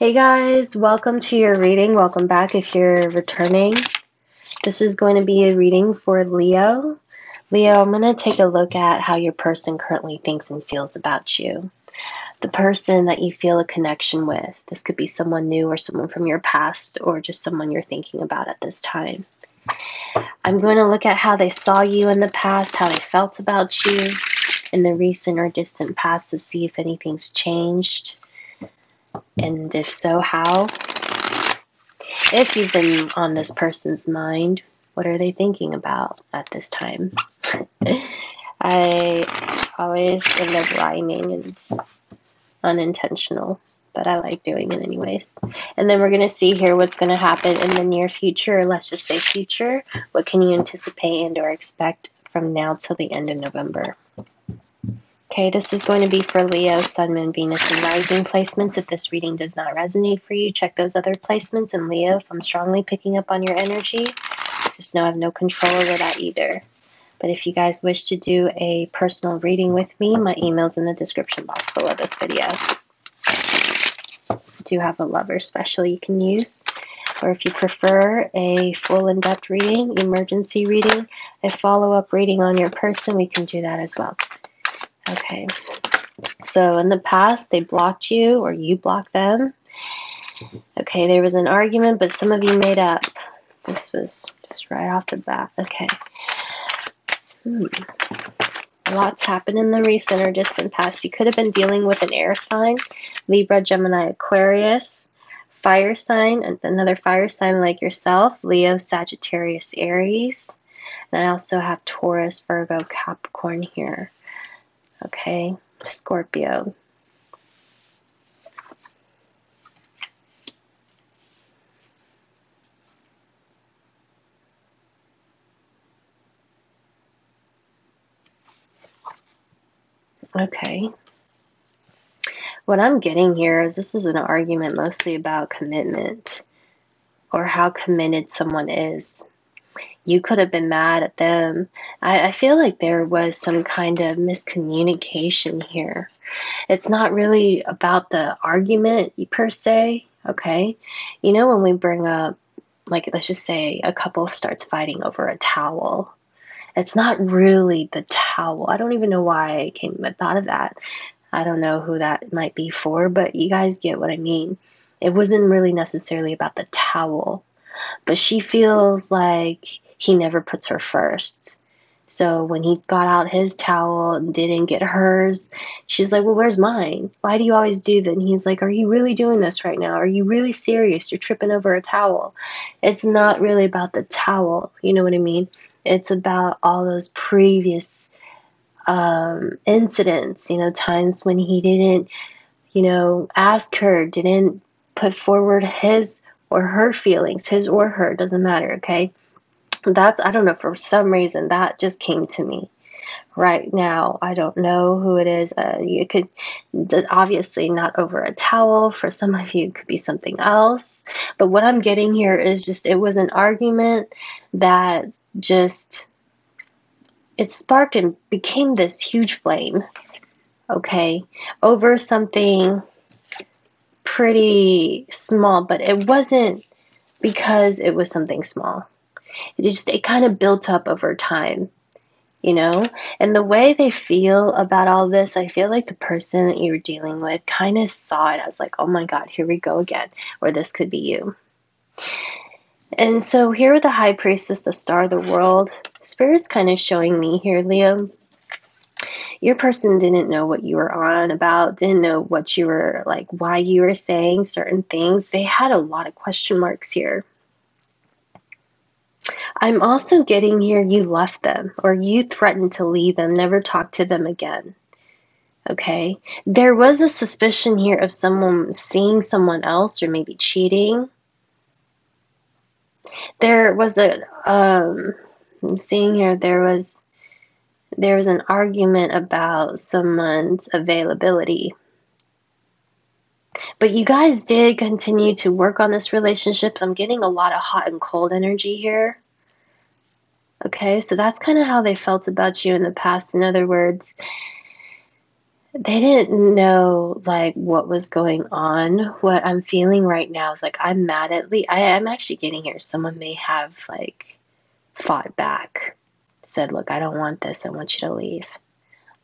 Hey guys, welcome to your reading. Welcome back if you're returning. This is going to be a reading for Leo. Leo, I'm going to take a look at how your person currently thinks and feels about you. The person that you feel a connection with. This could be someone new or someone from your past or just someone you're thinking about at this time. I'm going to look at how they saw you in the past, how they felt about you in the recent or distant past to see if anything's changed. And if so, how? If you've been on this person's mind, what are they thinking about at this time? I always end up rhyming and it's unintentional, but I like doing it anyways. And then we're going to see here what's going to happen in the near future, let's just say future. What can you anticipate and or expect from now till the end of November? Okay, this is going to be for Leo, Sun, Moon, Venus, and Rising placements. If this reading does not resonate for you, check those other placements. And Leo, if I'm strongly picking up on your energy, just know I have no control over that either. But if you guys wish to do a personal reading with me, my email's in the description box below this video. I do have a lover special you can use. Or if you prefer a full in-depth reading, emergency reading, a follow-up reading on your person, we can do that as well. Okay. So in the past, they blocked you or you blocked them. Okay, there was an argument, but some of you made up. This was just right off the bat. Okay. Hmm. Lots happened in the recent or distant past. You could have been dealing with an air sign, Libra, Gemini, Aquarius, fire sign, and another fire sign like yourself, Leo, Sagittarius, Aries. And I also have Taurus, Virgo, Capricorn here. Okay, Scorpio. Okay. What I'm getting here is this is an argument mostly about commitment or how committed someone is you could have been mad at them. I, I feel like there was some kind of miscommunication here. It's not really about the argument per se, okay? You know, when we bring up, like, let's just say a couple starts fighting over a towel. It's not really the towel. I don't even know why I came I thought of that. I don't know who that might be for, but you guys get what I mean. It wasn't really necessarily about the towel, but she feels like he never puts her first. So when he got out his towel and didn't get hers, she's like, Well, where's mine? Why do you always do that? And he's like, Are you really doing this right now? Are you really serious? You're tripping over a towel. It's not really about the towel. You know what I mean? It's about all those previous um, incidents, you know, times when he didn't, you know, ask her, didn't put forward his or her feelings, his or her, doesn't matter, okay? That's I don't know for some reason that just came to me right now. I don't know who it is. Uh, you could obviously not over a towel. For some of you, it could be something else. But what I'm getting here is just it was an argument that just it sparked and became this huge flame. Okay, over something pretty small, but it wasn't because it was something small it just it kind of built up over time you know and the way they feel about all this i feel like the person that you're dealing with kind of saw it as like oh my god here we go again or this could be you and so here with the high priestess the star of the world spirit's kind of showing me here leo your person didn't know what you were on about, didn't know what you were like, why you were saying certain things. They had a lot of question marks here. I'm also getting here you left them or you threatened to leave them, never talk to them again. Okay. There was a suspicion here of someone seeing someone else or maybe cheating. There was a um I'm seeing here there was there was an argument about someone's availability. But you guys did continue to work on this relationship. I'm getting a lot of hot and cold energy here. Okay, so that's kind of how they felt about you in the past. In other words, they didn't know like what was going on. What I'm feeling right now is like I'm mad at Lee. I am actually getting here. Someone may have like fought back, said, "Look, I don't want this. I want you to leave.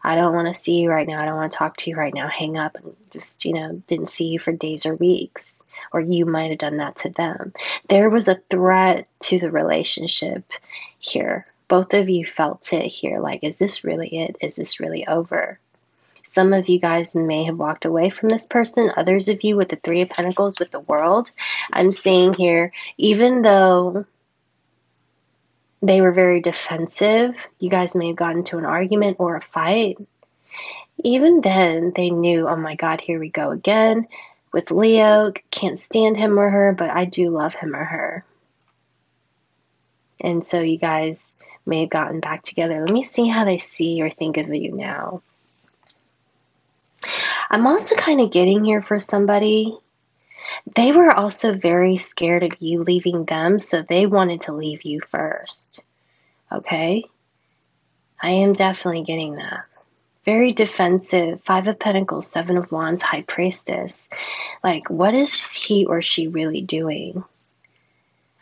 I don't want to see you right now. I don't want to talk to you right now. Hang up and just you know didn't see you for days or weeks." Or you might have done that to them. There was a threat to the relationship here. Both of you felt it here. Like, is this really it? Is this really over? Some of you guys may have walked away from this person. Others of you with the Three of Pentacles, with the world. I'm seeing here, even though they were very defensive, you guys may have gotten into an argument or a fight. Even then, they knew, oh my God, here we go again with Leo. Can't stand him or her, but I do love him or her. And so you guys may have gotten back together. Let me see how they see or think of you now. I'm also kind of getting here for somebody. They were also very scared of you leaving them, so they wanted to leave you first. Okay? I am definitely getting that. Very defensive. Five of Pentacles, Seven of Wands, High Priestess. Like, what is he or she really doing?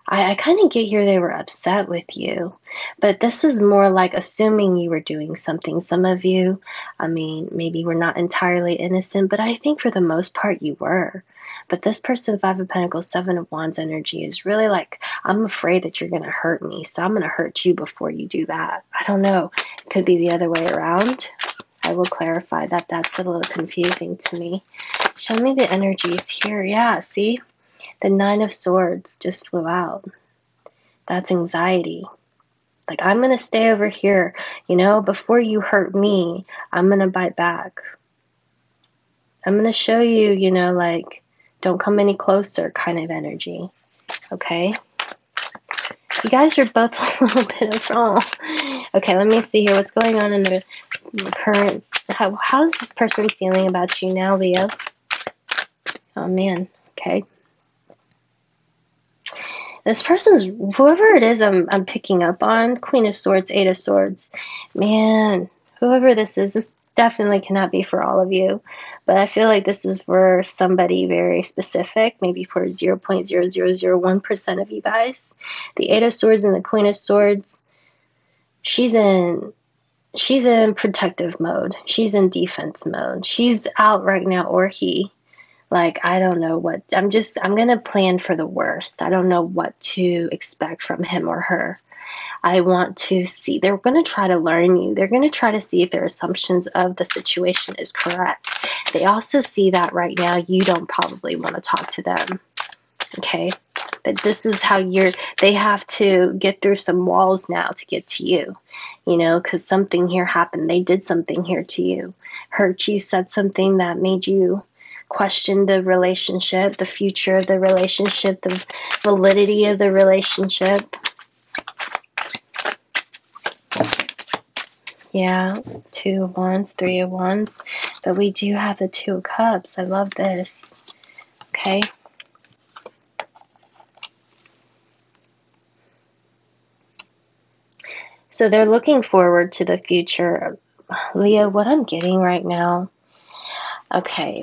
I, I kind of get here they were upset with you, but this is more like assuming you were doing something. Some of you, I mean, maybe were not entirely innocent, but I think for the most part you were. But this person, Five of Pentacles, Seven of Wands energy is really like, I'm afraid that you're going to hurt me, so I'm going to hurt you before you do that. I don't know. It could be the other way around. I will clarify that. That's a little confusing to me. Show me the energies here. Yeah, see? The Nine of Swords just flew out. That's anxiety. Like, I'm going to stay over here. You know, before you hurt me, I'm going to bite back. I'm going to show you, you know, like, don't come any closer kind of energy. Okay? You guys are both a little bit of wrong. Okay, let me see here. What's going on in the current? How, how is this person feeling about you now, Leo? Oh, man. Okay. This person's whoever it is I'm I'm picking up on, Queen of Swords, Eight of Swords. Man, whoever this is, this definitely cannot be for all of you. But I feel like this is for somebody very specific, maybe for 0.0001% of you guys. The Eight of Swords and the Queen of Swords, she's in she's in protective mode. She's in defense mode. She's out right now or he like i don't know what i'm just i'm going to plan for the worst. I don't know what to expect from him or her. I want to see they're going to try to learn you. They're going to try to see if their assumptions of the situation is correct. They also see that right now you don't probably want to talk to them okay? But this is how you're they have to get through some walls now to get to you you know because something here happened. They did something here to you. Hurt you said something that made you question the relationship, the future of the relationship, the validity of the relationship. Yeah, two of wands, three of wands. But we do have the two of cups. I love this. Okay. So they're looking forward to the future. Leah, what I'm getting right now. Okay.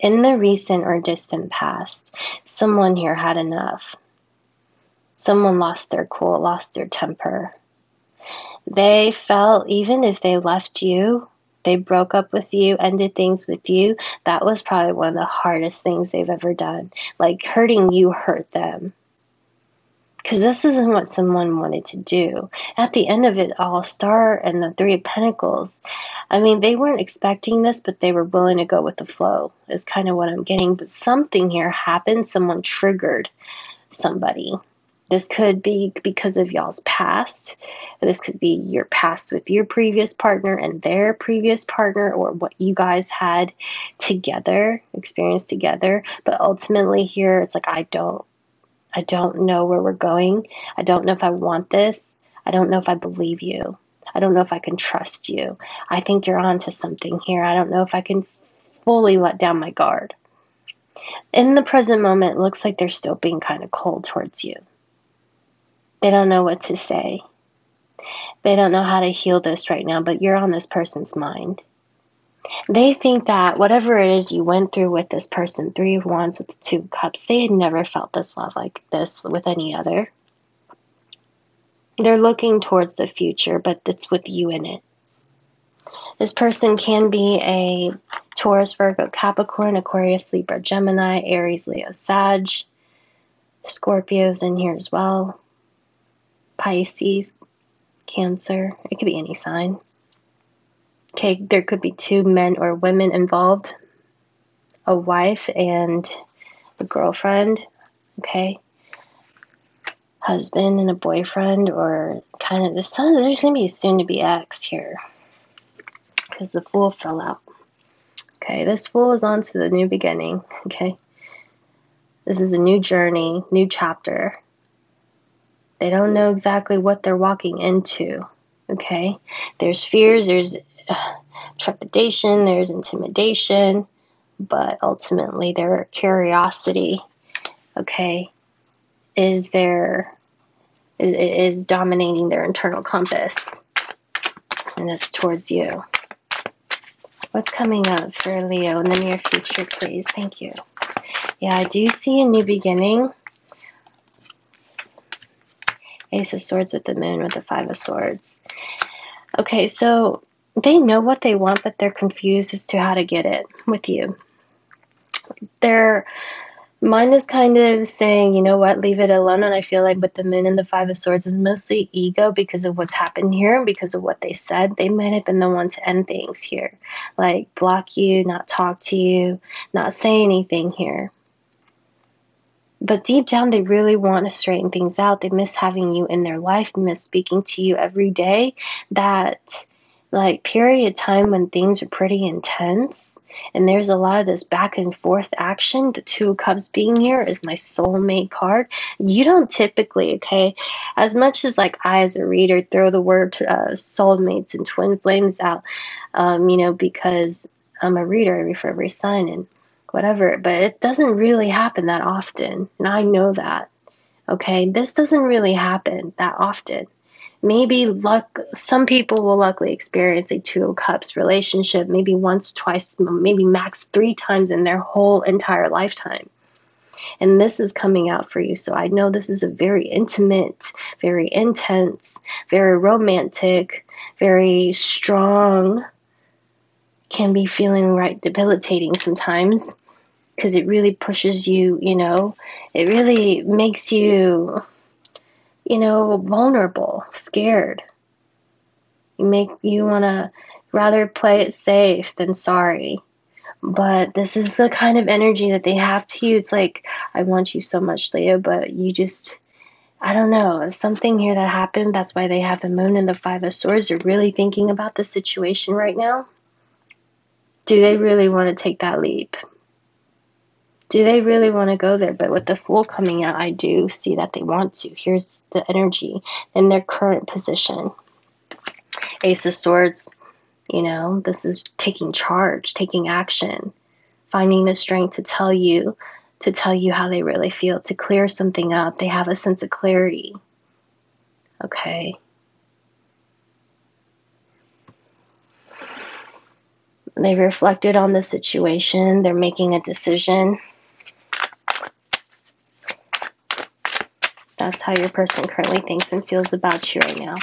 In the recent or distant past, someone here had enough. Someone lost their cool, lost their temper. They felt even if they left you, they broke up with you, ended things with you, that was probably one of the hardest things they've ever done. Like hurting you hurt them because this isn't what someone wanted to do. At the end of it all, Star and the Three of Pentacles, I mean, they weren't expecting this, but they were willing to go with the flow, is kind of what I'm getting. But something here happened, someone triggered somebody. This could be because of y'all's past. This could be your past with your previous partner and their previous partner, or what you guys had together, experienced together. But ultimately, here, it's like, I don't I don't know where we're going. I don't know if I want this. I don't know if I believe you. I don't know if I can trust you. I think you're onto something here. I don't know if I can fully let down my guard. In the present moment, it looks like they're still being kind of cold towards you. They don't know what to say. They don't know how to heal this right now, but you're on this person's mind. They think that whatever it is you went through with this person, three of wands with two cups, they had never felt this love like this with any other. They're looking towards the future, but it's with you in it. This person can be a Taurus, Virgo, Capricorn, Aquarius, Libra, Gemini, Aries, Leo, Sag. Scorpio's in here as well. Pisces, Cancer. It could be any sign. Okay, there could be two men or women involved a wife and a girlfriend. Okay, husband and a boyfriend, or kind of this. There's gonna be a soon to be ex here because the fool fell out. Okay, this fool is on to the new beginning. Okay, this is a new journey, new chapter. They don't know exactly what they're walking into. Okay, there's fears, there's uh, trepidation, there's intimidation, but ultimately their curiosity. Okay, is there is, is dominating their internal compass, and it's towards you. What's coming up for Leo in the near future, please? Thank you. Yeah, I do see a new beginning. Ace of Swords with the Moon with the Five of Swords. Okay, so they know what they want, but they're confused as to how to get it with you. They're Mine is kind of saying, you know what, leave it alone. And I feel like with the moon and the five of swords is mostly ego because of what's happened here and because of what they said. They might have been the one to end things here, like block you, not talk to you, not say anything here. But deep down, they really want to straighten things out. They miss having you in their life, miss speaking to you every day. That like period of time when things are pretty intense and there's a lot of this back and forth action the two of cups being here is my soulmate card. You don't typically okay? As much as like i as a reader throw the word uh, soulmates and twin flames out um, you know because i'm a reader I for every sign and whatever but it doesn't really happen that often and i know that okay? This doesn't really happen that often maybe luck some people will luckily experience a two of cups relationship maybe once twice maybe max three times in their whole entire lifetime. And this is coming out for you. So i know this is a very intimate very intense very romantic very strong can be feeling right debilitating sometimes because it really pushes you you know? It really makes you you know, vulnerable, scared. You make you want to rather play it safe than sorry. But this is the kind of energy that they have to. It's like, I want you so much, Leo, but you just, I don't know, something here that happened. That's why they have the moon and the five of swords. They're really thinking about the situation right now. Do they really want to take that leap? Do they really want to go there? But with the Fool coming out, I do see that they want to. Here's the energy in their current position. Ace of Swords, you know, this is taking charge, taking action, finding the strength to tell you, to tell you how they really feel, to clear something up. They have a sense of clarity. Okay. They've reflected on the situation. They're making a decision. That's how your person currently thinks and feels about you right now.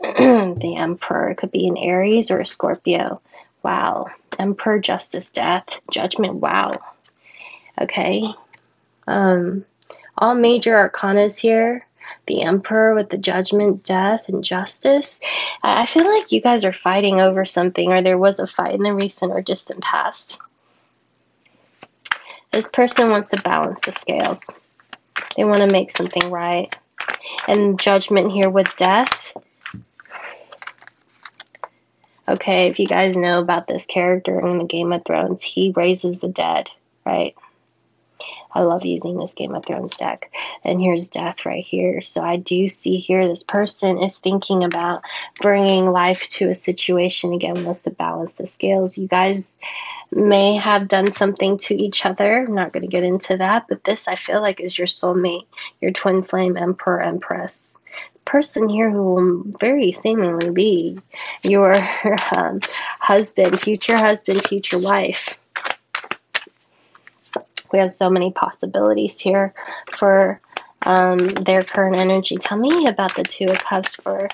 the Emperor could be an Aries or a Scorpio. Wow. Emperor, Justice, Death, Judgment. Wow. Okay. Um, all major arcanas here. The Emperor with the Judgment, Death, and Justice. I feel like you guys are fighting over something, or there was a fight in the recent or distant past. This person wants to balance the scales. They want to make something right. And judgment here with death. Okay, if you guys know about this character in the Game of Thrones, he raises the dead, right? I love using this Game of Thrones deck. And here's death right here. So I do see here this person is thinking about bringing life to a situation. Again, wants to balance the scales. You guys may have done something to each other. I'm not going to get into that. But this, I feel like, is your soulmate, your twin flame emperor, empress person here who will very seemingly be your um, husband, future husband, future wife. We have so many possibilities here for um, their current energy. Tell me about the Two of Cups for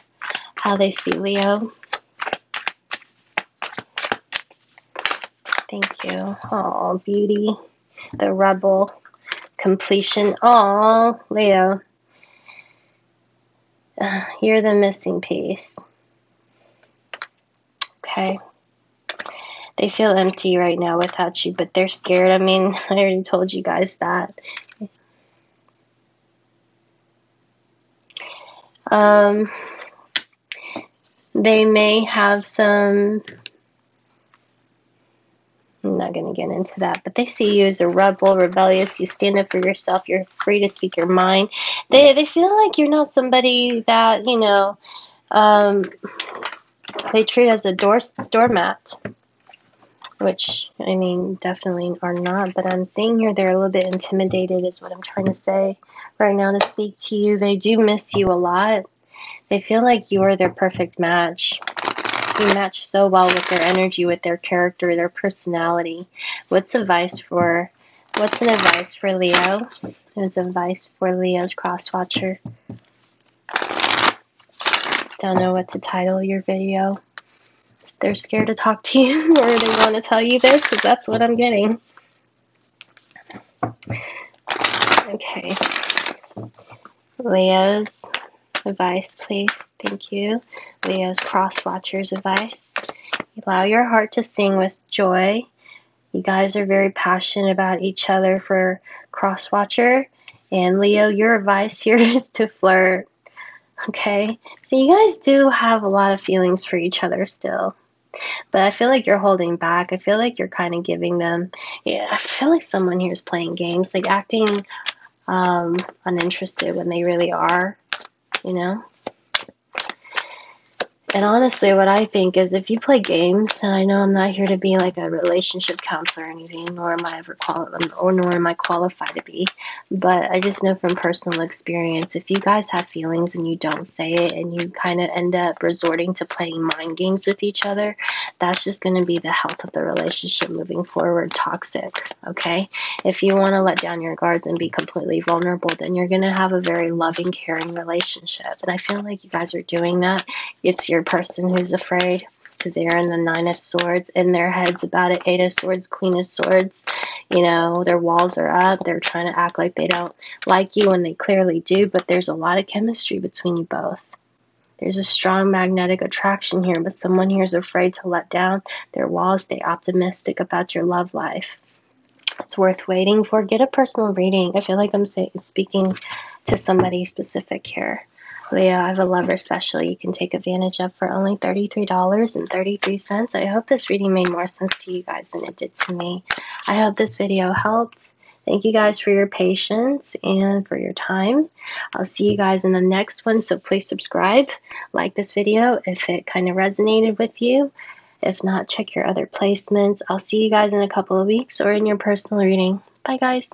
how they see Leo. Thank you. Oh, beauty. The rebel. Completion. Oh, Leo. You're the missing piece. Okay. They feel empty right now without you, but they're scared. I mean, I already told you guys that. Um, they may have some I'm not going to get into that, but they see you as a rebel, rebellious. You stand up for yourself. You're free to speak your mind. They they feel like you're not somebody that you know. Um, they treat as a door doormat, which I mean definitely are not. But I'm seeing here they're a little bit intimidated, is what I'm trying to say right now to speak to you. They do miss you a lot. They feel like you are their perfect match you match so well with their energy, with their character, their personality. What's advice for what's an advice for Leo? What's advice for Leo's cross watcher? Don't know what to title your video. They're scared to talk to you, or they want to tell you this, because that's what I'm getting. Okay. Leo's advice, please. Thank you. Leo's cross watchers advice. Allow your heart to sing with joy. You guys are very passionate about each other for cross watcher. And Leo, your advice here is to flirt. Okay? So you guys do have a lot of feelings for each other still. But I feel like you're holding back. I feel like you're kind of giving them. Yeah, I feel like someone here is playing games, like acting um, uninterested when they really are you know? And honestly, what I think is if you play games, and I know I'm not here to be like a relationship counselor or anything, nor am I ever qualified, or nor am I qualified to be, but I just know from personal experience, if you guys have feelings and you don't say it, and you kind of end up resorting to playing mind games with each other, that's just going to be the health of the relationship moving forward toxic. Okay, if you want to let down your guards and be completely vulnerable, then you're going to have a very loving, caring relationship, and I feel like you guys are doing that. It's your person who's afraid because they're in the nine of swords in their heads about it. Eight of swords queen of swords. You know their walls are up. They're trying to act like they don't like you and they clearly do but there's a lot of chemistry between you both. There's a strong magnetic attraction here but someone here is afraid to let down their walls stay optimistic about your love life. It's worth waiting for. Get a personal reading. I feel like i'm say, speaking to somebody specific here Leo, I have a lover special you can take advantage of for only $33.33. I hope this reading made more sense to you guys than it did to me. I hope this video helped. Thank you guys for your patience and for your time. I'll see you guys in the next one, so please subscribe, like this video if it kind of resonated with you. If not, check your other placements. I'll see you guys in a couple of weeks or in your personal reading. Bye, guys.